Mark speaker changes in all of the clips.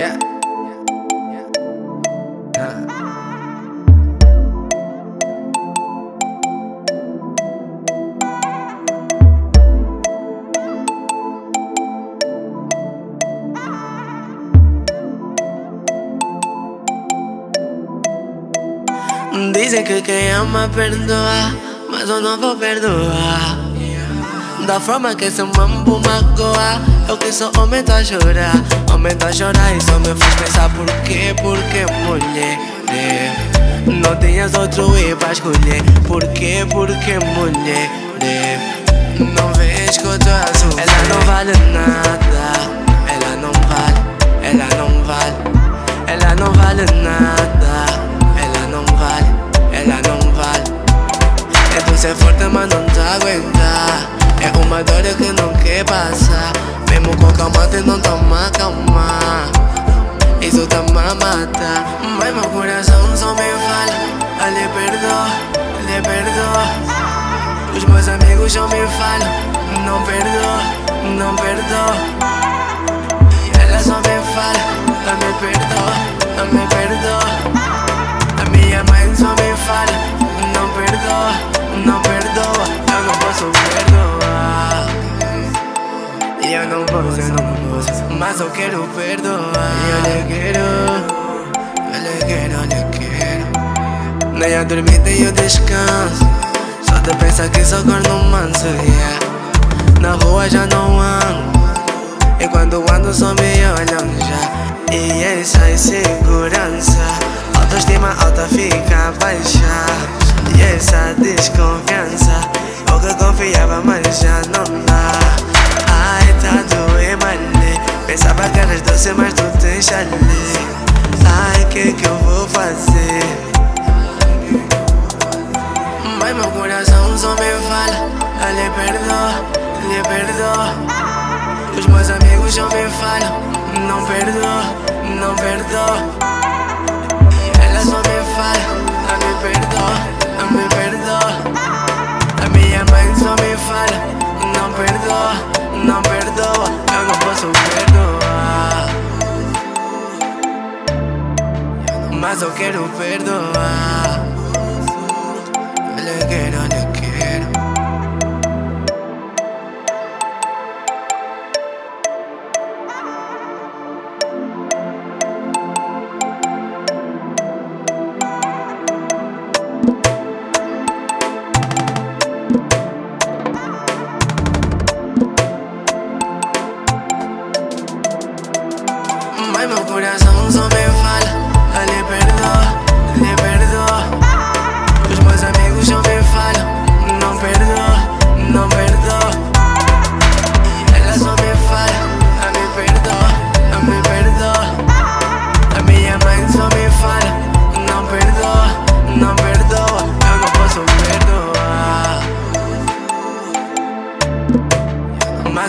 Speaker 1: Yeah.
Speaker 2: Dizem que quem ama perdoa, mas eu não vou perdoar. Da forma que esse mambo magoa, eu que sou homem tá a chorar, homem tá a chorar e só me faz pensar por quê, por que mulher. Não tinhas outro ir pra escolher, por quê, por que mulher. Não vês que eu tô azul, ela não vale nada, ela não vale, ela não vale, ela não vale nada. Ela não vale, ela não vale. É tu ser forte, mas não te aguentar. É uma dor que não quer passar. Mesmo com calma, não toma calma. Isso tá me mata. Mas meu coração só me fala. Lhe perdoa, lhe perdoa. Os meus amigos só me falam. Não perdoa, não perdoa. Ela só me fala. Me perdoa, me perdoa. A minha mãe só me fala Não perdoa, não perdoa Eu não posso perdoar E eu não posso Mas eu quero perdoar. E eu lhe quero Eu lhe quero, eu lhe quero. Nem a e eu descanso. Só de pensar que sou corno manso, yeah. Na rua já não ando. E quando ando só me olham já. E essa insegurança. Autoestima alta fica baixa. E essa desconfiança. O que confiava mas já não Pensava que eras doce mas tu tens ali. Ai que que eu vou fazer? Mas meu coração só me fala Lhe perdoa, lhe perdoa. Os meus amigos só me falam Não perdoa, não perdoa perdoar, mas eu quero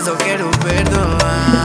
Speaker 2: caso quiero perdonar.